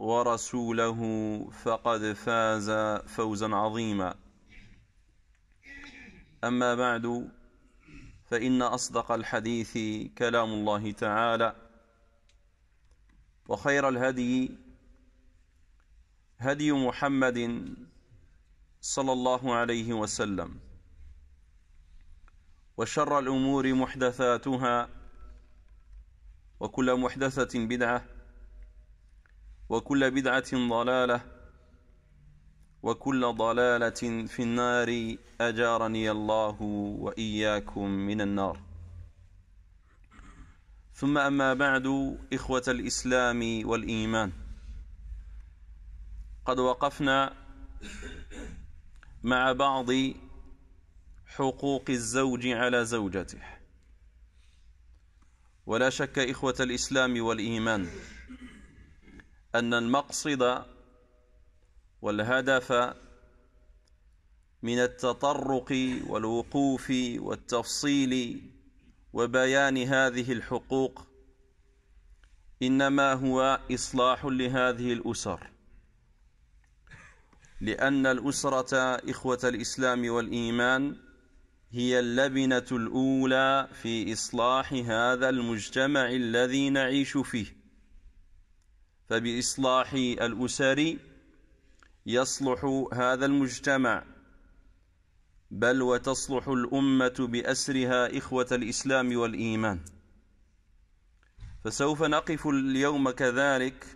ورسوله فقد فاز فوزا عظيما. أما بعد فإن أصدق الحديث كلام الله تعالى وخير الهدي هدي محمد صلى الله عليه وسلم وشر الأمور محدثاتها وكل محدثة بدعة وكل بدعة ضلالة وكل ضلالة في النار. أجارني الله وإياكم من النار. ثم أما بعد إخوة الإسلام والإيمان. قد وقفنا مع بعض حقوق الزوج على زوجته. ولا شك إخوة الإسلام والإيمان أن المقصد والهدف من التطرق والوقوف والتفصيل وبيان هذه الحقوق إنما هو إصلاح لهذه الأسر. لأن الأسرة إخوة الإسلام والإيمان هي اللبنة الأولى في إصلاح هذا المجتمع الذي نعيش فيه. فبإصلاح الأسر يصلح هذا المجتمع بل وتصلح الأمة بأسرها إخوة الإسلام والإيمان. فسوف نقف اليوم كذلك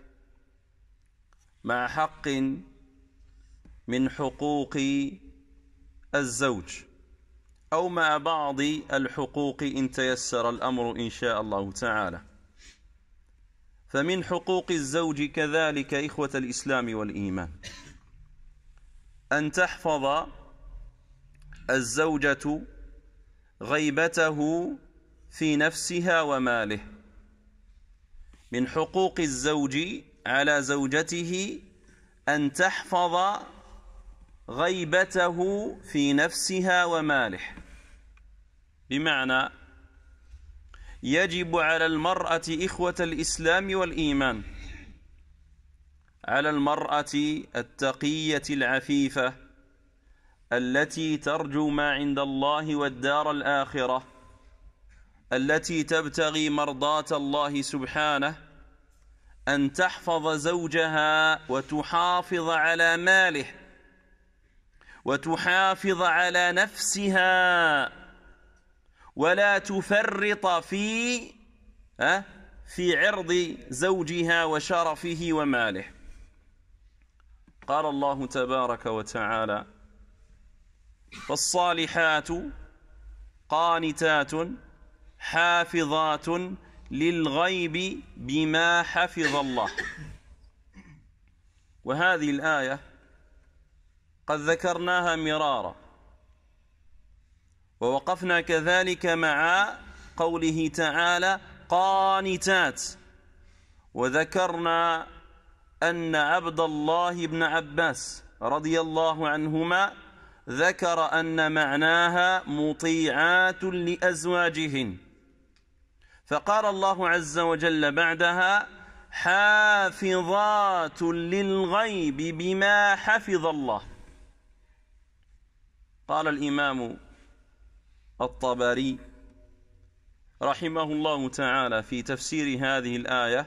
مع حق من حقوق الزوج أو مع بعض الحقوق إن تيسر الأمر إن شاء الله تعالى. فمن حقوق الزوج كذلك إخوة الإسلام والإيمان. أن تحفظ الزوجة غيبته في نفسها وماله. من حقوق الزوج على زوجته أن تحفظ غيبته في نفسها وماله. بمعنى يجب على المرأة إخوة الإسلام والإيمان. على المرأة التقية العفيفة التي ترجو ما عند الله والدار الآخرة التي تبتغي مرضاة الله سبحانه أن تحفظ زوجها وتحافظ على ماله وتحافظ على نفسها. ولا تفرط في في عرض زوجها وشرفه وماله. قال الله تبارك وتعالى فالصالحات قانتات حافظات للغيب بما حفظ الله. وهذه الآية قد ذكرناها مرارا. ووقفنا كذلك مع قوله تعالى قانتات. وذكرنا أن عبد الله بن عباس رضي الله عنهما ذكر أن معناها مطيعات لأزواجهن. فقال الله عز وجل بعدها حافظات للغيب بما حفظ الله. قال الإمام الطبري رحمه الله تعالى في تفسير هذه الآية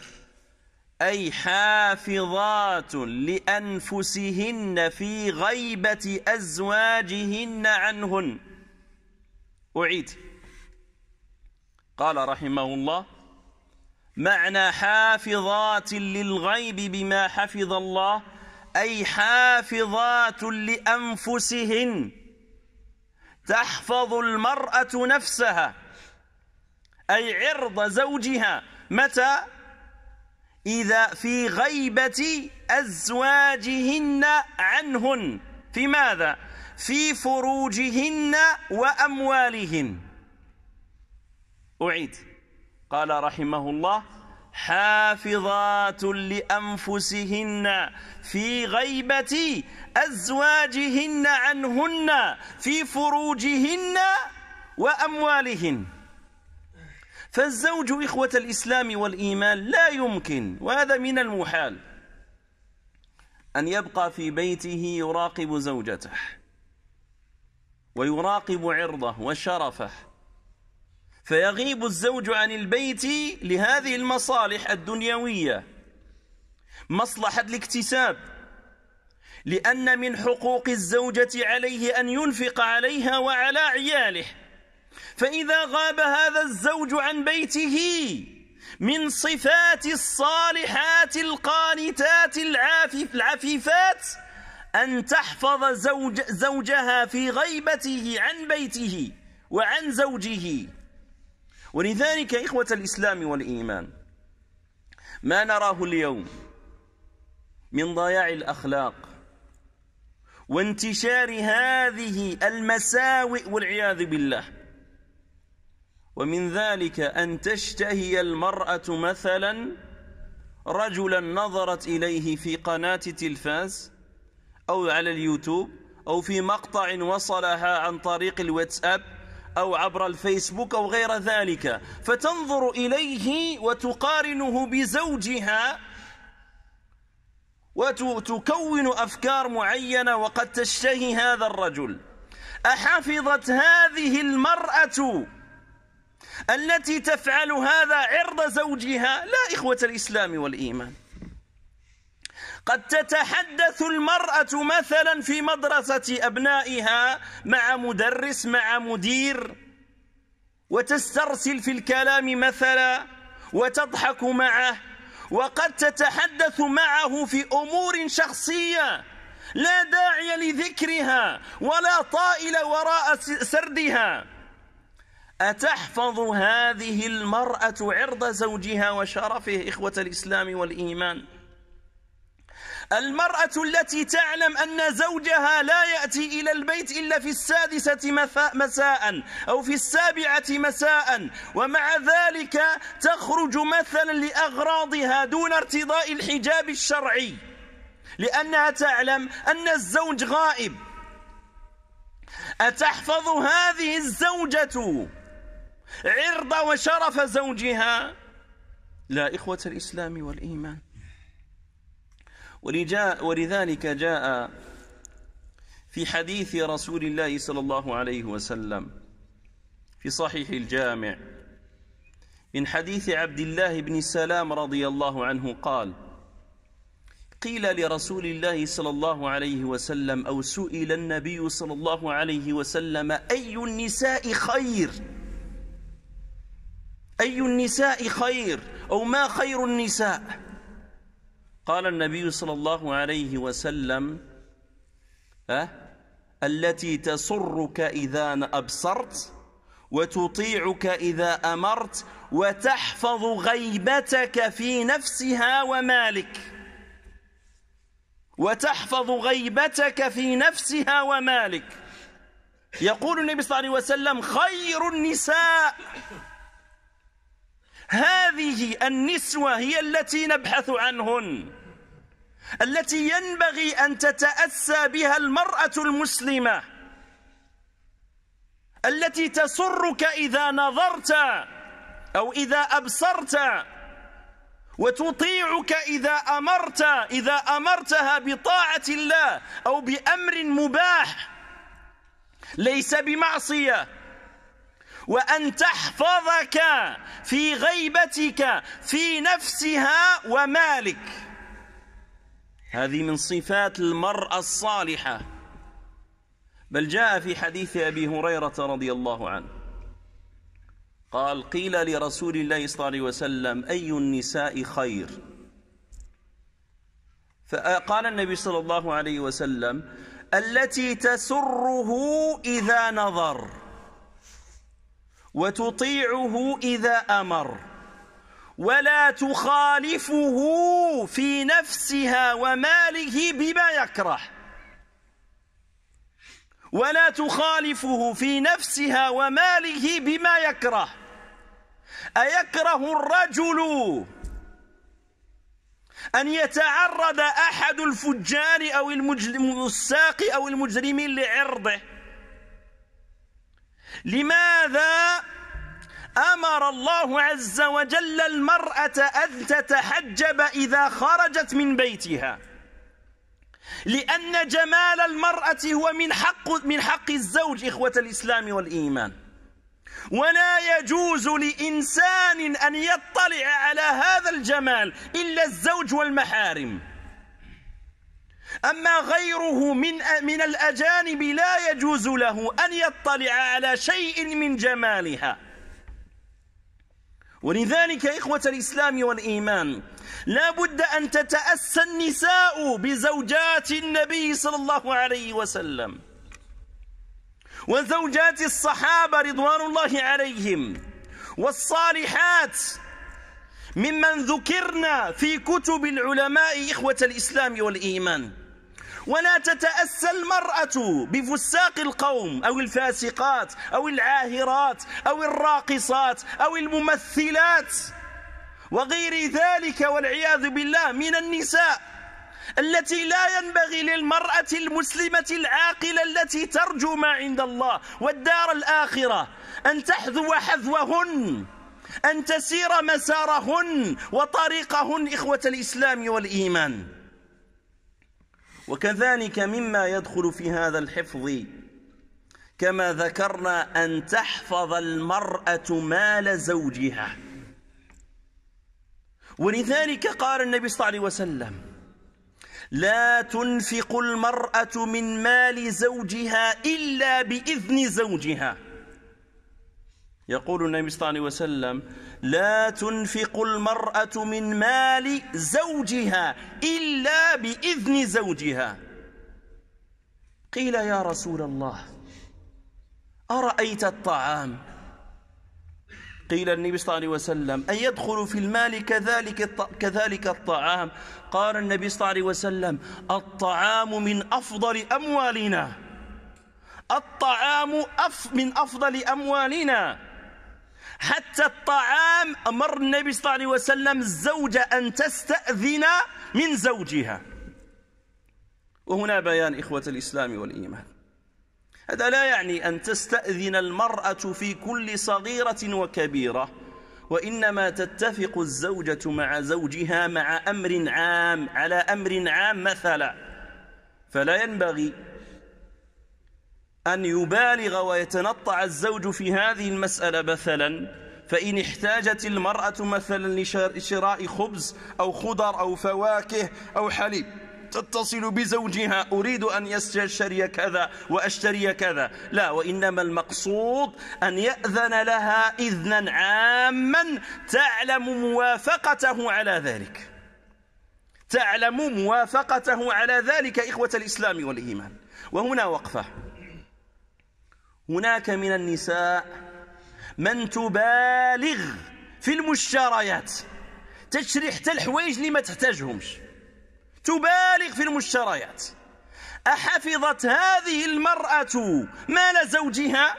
أي حافظات لأنفسهن في غيبة أزواجهن عنهن. أعيد. قال رحمه الله معنى حافظات للغيب بما حفظ الله أي حافظات لأنفسهن تحفظ المرأة نفسها أي عرض زوجها. متى؟ إذا في غيبة أزواجهن عنهن. في ماذا؟ في فروجهن وأموالهن. أعيد. قال رحمه الله حافظات لأنفسهن في غيبة أزواجهن عنهن في فروجهن وأموالهن. فالزوج إخوة الإسلام والإيمان لا يمكن وهذا من المحال أن يبقى في بيته يراقب زوجته ويراقب عرضه وشرفه فيغيب الزوج عن البيت لهذه المصالح الدنيوية. مصلحة الاكتساب. لأن من حقوق الزوجة عليه أن ينفق عليها وعلى عياله. فإذا غاب هذا الزوج عن بيته من صفات الصالحات القانتات العافف العفيفات أن تحفظ زوج زوجها في غيبته عن بيته وعن زوجه. ولذلك إخوة الإسلام والإيمان ما نراه اليوم من ضياع الأخلاق وانتشار هذه المساوئ والعياذ بالله. ومن ذلك أن تشتهي المرأة مثلا رجلا نظرت إليه في قناة تلفاز أو على اليوتيوب أو في مقطع وصلها عن طريق الواتساب أو عبر الفيسبوك أو غير ذلك. فتنظر إليه وتقارنه بزوجها وتكون أفكار معينة وقد تشتهي هذا الرجل. أحفظت هذه المرأة التي تفعل هذا عرض زوجها؟ لا إخوة الإسلام والإيمان. قد تتحدث المرأة مثلا في مدرسة أبنائها مع مدرس مع مدير وتسترسل في الكلام مثلا وتضحك معه وقد تتحدث معه في أمور شخصية لا داعي لذكرها ولا طائل وراء سردها. أتحفظ هذه المرأة عرض زوجها وشرفه إخوة الإسلام والإيمان؟ المرأة التي تعلم أن زوجها لا يأتي إلى البيت إلا في السادسة مساء أو في السابعة مساء ومع ذلك تخرج مثلا لأغراضها دون ارتضاء الحجاب الشرعي لأنها تعلم أن الزوج غائب. أتحفظ هذه الزوجة عرض وشرف زوجها؟ لا إخوة الإسلام والإيمان. ولذلك جاء في حديث رسول الله صلى الله عليه وسلم في صحيح الجامع من حديث عبد الله بن سلام رضي الله عنه قال قيل لرسول الله صلى الله عليه وسلم أو سئل النبي صلى الله عليه وسلم أي النساء خير؟ أي النساء خير؟ أو ما خير النساء؟ قال النبي صلى الله عليه وسلم أه التي تسرك إذا أبصرت وتطيعك إذا أمرت وتحفظ غيبتك في نفسها ومالك. وتحفظ غيبتك في نفسها ومالك. يقول النبي صلى الله عليه وسلم خير النساء. هذه النسوة هي التي نبحث عنهن. التي ينبغي أن تتأسى بها المرأة المسلمة التي تسرك إذا نظرت أو إذا أبصرت وتطيعك إذا أمرت إذا أمرتها بطاعة الله أو بأمر مباح. ليس بمعصية. وأن تحفظك في غيبتك في نفسها ومالك. هذه من صفات المرأة الصالحة. بل جاء في حديث أبي هريرة رضي الله عنه. قال قيل لرسول الله صلى الله عليه وسلم أي النساء خير؟ فقال النبي صلى الله عليه وسلم التي تسره إذا نظر وتطيعه إذا أمر. ولا تخالفه في نفسها وماله بما يكره. ولا تخالفه في نفسها وماله بما يكره. أيكره الرجل أن يتعرض أحد الفجار أو الساق أو المجرمين لعرضه؟ لماذا أمر الله عز وجل المرأة أن تتحجب إذا خرجت من بيتها. لأن جمال المرأة هو من حق من حق الزوج إخوة الإسلام والإيمان. ولا يجوز لإنسان أن يطلع على هذا الجمال إلا الزوج والمحارم. أما غيره من من الأجانب لا يجوز له أن يطلع على شيء من جمالها. ولذلك إخوة الإسلام والإيمان لا بد أن تتأسى النساء بزوجات النبي صلى الله عليه وسلم. وزوجات الصحابة رضوان الله عليهم والصالحات ممن ذكرنا في كتب العلماء إخوة الإسلام والإيمان. ولا تتأسى المرأة بفساق القوم أو الفاسقات أو العاهرات أو الراقصات أو الممثلات. وغير ذلك والعياذ بالله من النساء التي لا ينبغي للمرأة المسلمة العاقلة التي ترجو ما عند الله والدار الآخرة أن تحذو حذوهن أن تسير مسارهن وطريقهن إخوة الإسلام والإيمان. وكذلك مما يدخل في هذا الحفظ كما ذكرنا أن تحفظ المرأة مال زوجها. ولذلك قال النبي صلى الله عليه وسلم لا تنفق المرأة من مال زوجها إلا بإذن زوجها. يقول النبي صلى الله عليه وسلم لا تنفق المرأة من مال زوجها إلا بإذن زوجها. قيل يا رسول الله أرأيت الطعام؟ قيل النبي صلى الله عليه وسلم أن يدخل في المال كذلك كذلك الطعام؟ قال النبي صلى الله عليه وسلم الطعام من أفضل أموالنا. الطعام أف من أفضل أموالنا. حتى الطعام أمر النبي صلى الله عليه وسلم الزوجة أن تستأذن من زوجها. وهنا بيان إخوة الإسلام والإيمان. هذا لا يعني أن تستأذن المرأة في كل صغيرة وكبيرة وإنما تتفق الزوجة مع زوجها مع أمر عام على أمر عام مثلا. فلا ينبغي أن يبالغ ويتنطع الزوج في هذه المسألة مثلا فإن احتاجت المرأة مثلا لشراء خبز أو خضر أو فواكه أو حليب تتصل بزوجها أريد أن يشتري كذا وأشتري كذا. لا وإنما المقصود أن يأذن لها إذنا عاما تعلم موافقته على ذلك. تعلم موافقته على ذلك إخوة الإسلام والإيمان. وهنا وقفة. هناك من النساء من تبالغ في المشتريات تشتري حتى الحوايج اللي ما تحتاجهمش. تبالغ في المشتريات. أحفظت هذه المرأة مال زوجها؟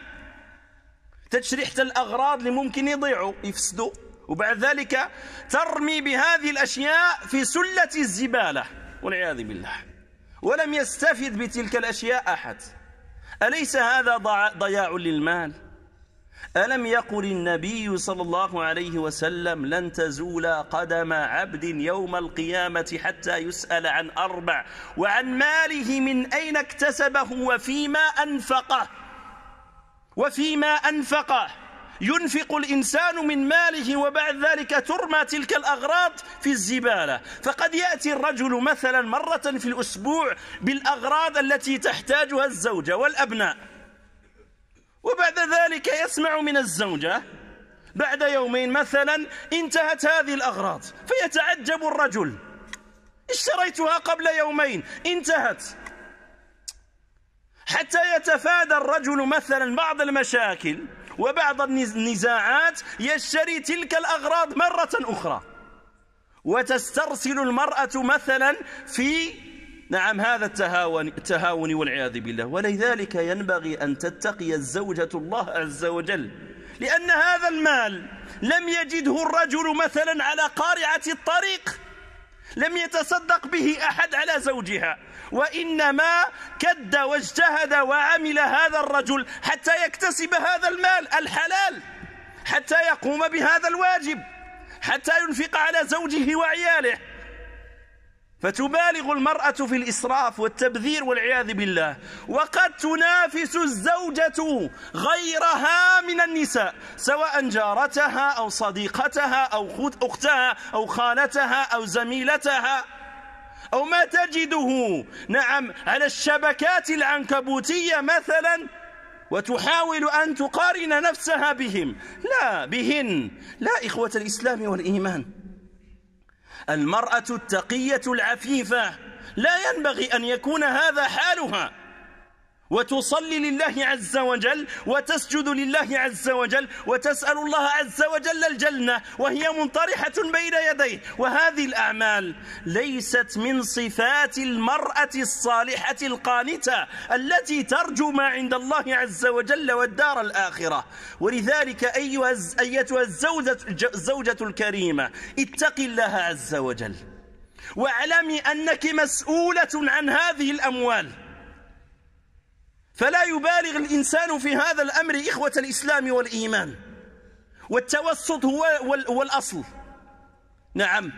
تشتري حتى الأغراض اللي ممكن يضيعوا يفسدوا. وبعد ذلك ترمي بهذه الأشياء في سلة الزبالة والعياذ بالله. ولم يستفد بتلك الأشياء أحد. أليس هذا ضياع للمال؟ ألم يقل النبي صلى الله عليه وسلم لن تزول قدم عبد يوم القيامة حتى يسأل عن أربع وعن ماله من أين اكتسبه وفيما أنفقه؟ وفيما أنفقه؟ ينفق الإنسان من ماله وبعد ذلك ترمى تلك الأغراض في الزبالة. فقد يأتي الرجل مثلا مرة في الأسبوع بالأغراض التي تحتاجها الزوجة والأبناء. وبعد ذلك يسمع من الزوجة بعد يومين مثلا انتهت هذه الأغراض. فيتعجب الرجل. اشتريتها قبل يومين انتهت. حتى يتفادى الرجل مثلا بعض المشاكل. وبعض النزاعات يشتري تلك الأغراض مرة أخرى. وتسترسل المرأة مثلا في نعم هذا التهاون, التهاون والعياذ بالله. ولذلك ينبغي أن تتقي الزوجة الله عز وجل. لأن هذا المال لم يجده الرجل مثلا على قارعة الطريق. لم يتصدق به أحد على زوجها. وإنما كد واجتهد وعمل هذا الرجل حتى يكتسب هذا المال الحلال حتى يقوم بهذا الواجب حتى ينفق على زوجه وعياله. فتبالغ المرأة في الإسراف والتبذير والعياذ بالله. وقد تنافس الزوجة غيرها من النساء سواء جارتها أو صديقتها أو أختها أو خالتها أو زميلتها. أو ما تجده. نعم على الشبكات العنكبوتية مثلا وتحاول أن تقارن نفسها بهم. لا بهن. لا إخوة الإسلام والإيمان. المرأة التقية العفيفة لا ينبغي أن يكون هذا حالها. وتصلي لله عز وجل وتسجد لله عز وجل وتسأل الله عز وجل الجنة وهي منطرحة بين يديه. وهذه الأعمال ليست من صفات المرأة الصالحة القانتة التي ترجو ما عند الله عز وجل والدار الآخرة. ولذلك أيها أيتها الزوجة, الزوجة الكريمة اتق الله عز وجل واعلمي أنك مسؤولة عن هذه الأموال. فلا يبالغ الإنسان في هذا الأمر إخوة الإسلام والإيمان. والتوسط هو, هو الأصل نعم.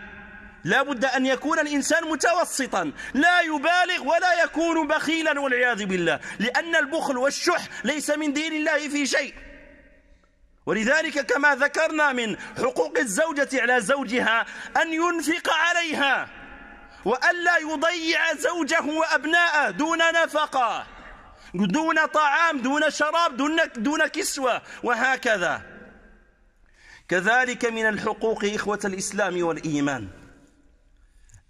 لا بد أن يكون الإنسان متوسطا. لا يبالغ ولا يكون بخيلا والعياذ بالله. لأن البخل والشح ليس من دين الله في شيء. ولذلك كما ذكرنا من حقوق الزوجة على زوجها أن ينفق عليها. وألا يضيع زوجه وأبناءه دون نفقة. دون طعام دون شراب دون, دون كسوة. وهكذا. كذلك من الحقوق إخوة الإسلام والإيمان.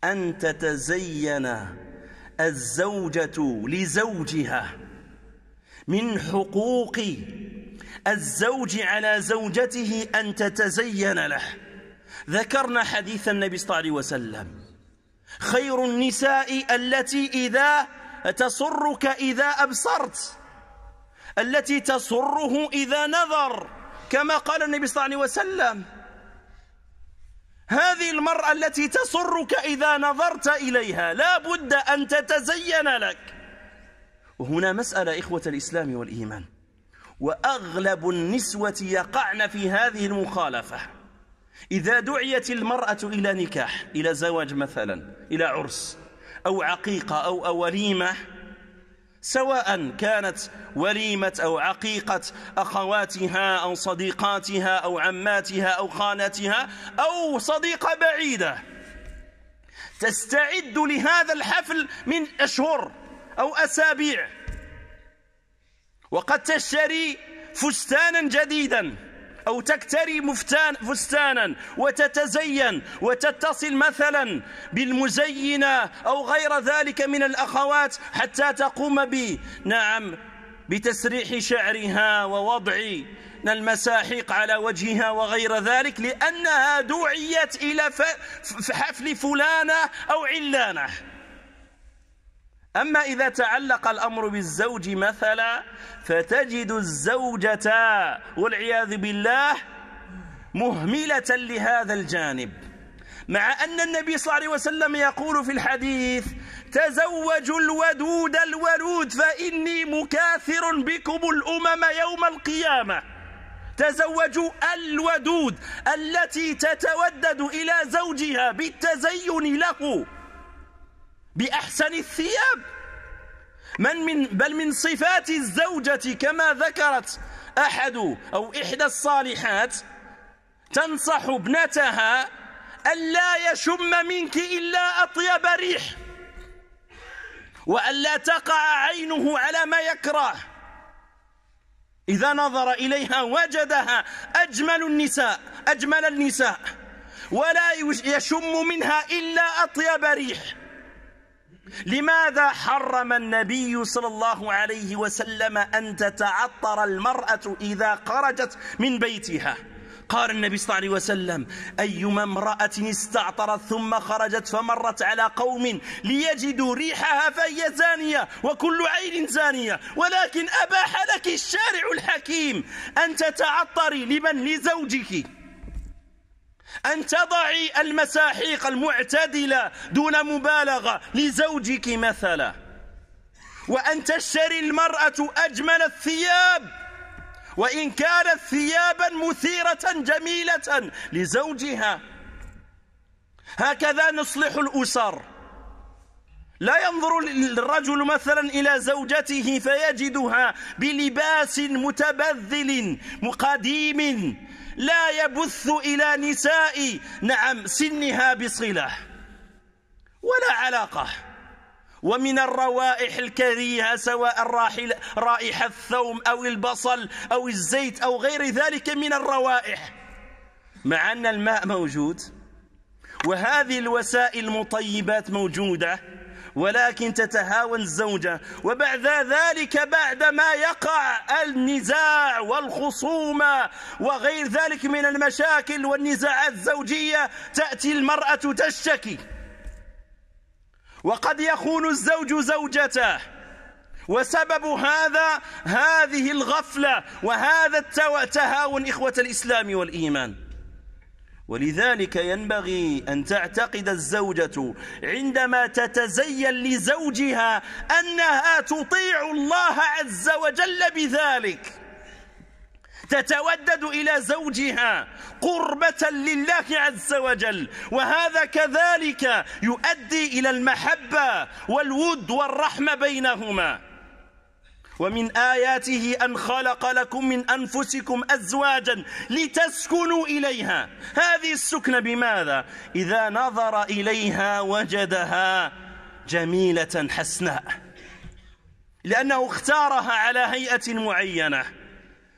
أن تتزين الزوجة لزوجها من حقوق الزوج على زوجته أن تتزين له. ذكرنا حديث النبي صلى الله عليه وسلم. خير النساء التي إذا تسرك إذا أبصرت. التي تسره إذا نظر. كما قال النبي صلى الله عليه وسلم. هذه المرأة التي تسرك إذا نظرت إليها لا بد أن تتزين لك. وهنا مسألة إخوة الإسلام والإيمان. وأغلب النسوة يقعن في هذه المخالفة. إذا دعيت المرأة إلى نكاح إلى زواج مثلا إلى عرس أو عقيقة أو وليمة سواء كانت وليمة أو عقيقة أخواتها أو صديقاتها أو عماتها أو خالاتها أو صديقة بعيدة. تستعد لهذا الحفل من أشهر أو أسابيع. وقد تشتري فستانا جديدا. أو تكتري مفتان فستانا وتتزين وتتصل مثلا بالمزينة أو غير ذلك من الأخوات حتى تقوم ب نعم بتسريح شعرها ووضع المساحيق على وجهها وغير ذلك لأنها دعيت إلى حفل فلانة أو علانة. أما إذا تعلق الأمر بالزوج مثلا فتجد الزوجة والعياذ بالله مهملة لهذا الجانب. مع أن النبي صلى الله عليه وسلم يقول في الحديث تزوجوا الودود الولود فإني مكاثر بكم الأمم يوم القيامة. تزوجوا الودود التي تتودد إلى زوجها بالتزين له. بأحسن الثياب. من من بل من صفات الزوجة كما ذكرت أحد أو إحدى الصالحات تنصح ابنتها ألا يشم منك إلا أطيب ريح وألا تقع عينه على ما يكره. إذا نظر إليها وجدها أجمل النساء أجمل النساء ولا يشم منها إلا أطيب ريح. لماذا حرم النبي صلى الله عليه وسلم أن تتعطر المرأة إذا خرجت من بيتها؟ قال النبي صلى الله عليه وسلم أيما امرأة استعطرت ثم خرجت فمرت على قوم ليجدوا ريحها فهي زانية وكل عين زانية ولكن أباح لك الشارع الحكيم أن تتعطري لمن؟ لزوجك. أن تضعي المساحيق المعتدلة دون مبالغة لزوجك مثلا. وأن تشتري المرأة أجمل الثياب. وإن كانت ثيابا مثيرة جميلة لزوجها. هكذا نصلح الأسر. لا ينظر الرجل مثلا إلى زوجته فيجدها بلباس متبذل قديم لا يبث إلى نساء. نعم سنها بصلة ولا علاقة. ومن الروائح الكريهة سواء رائحة الثوم أو البصل أو الزيت أو غير ذلك من الروائح. مع أن الماء موجود وهذه الوسائل المطيبات موجودة ولكن تتهاون الزوجة. وبعد ذلك بعد ما يقع النزاع والخصومة وغير ذلك من المشاكل والنزاعات الزوجية تأتي المرأة تشتكي. وقد يخون الزوج زوجته. وسبب هذا هذه الغفلة وهذا التهاون إخوة الإسلام والإيمان. ولذلك ينبغي أن تعتقد الزوجة عندما تتزين لزوجها أنها تطيع الله عز وجل بذلك. تتودد إلى زوجها قربة لله عز وجل وهذا كذلك يؤدي إلى المحبة والود والرحمة بينهما. ومن آياته أن خلق لكم من أنفسكم أزواجا لتسكنوا إليها. هذه السكنة بماذا؟ إذا نظر إليها وجدها جميلة حسناء لأنه اختارها على هيئة معينة.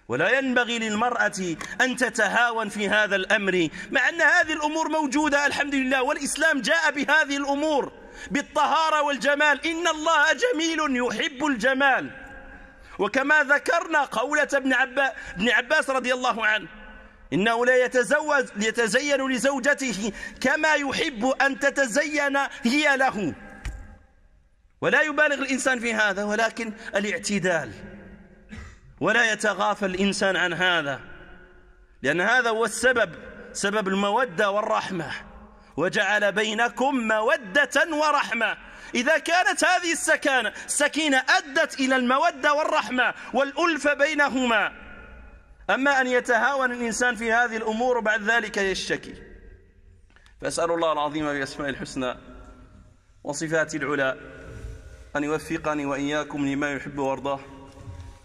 ولا ينبغي للمرأة أن تتهاون في هذا الأمر مع أن هذه الأمور موجودة الحمد لله والإسلام جاء بهذه الأمور بالطهارة والجمال. إن الله جميل يحب الجمال. وكما ذكرنا قولة ابن, عبا ابن عباس رضي الله عنه إنه لا يتزوج يتزين لزوجته كما يحب أن تتزين هي له. ولا يبالغ الإنسان في هذا ولكن الاعتدال. ولا يتغافل الإنسان عن هذا لأن هذا هو السبب سبب المودة والرحمة. وجعل بينكم مودة ورحمة. إذا كانت هذه السكانة السكينة أدت إلى المودة والرحمة والألفة بينهما. أما أن يتهاون الإنسان في هذه الأمور وبعد ذلك يشتكي. فأسأل الله العظيم بأسماء الحسنى وصفات العلا أن يوفقني وإياكم لما يحب وأرضاه.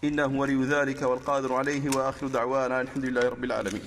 إنه ولي ذلك والقادر عليه وآخر دعوانا الحمد لله رب العالمين.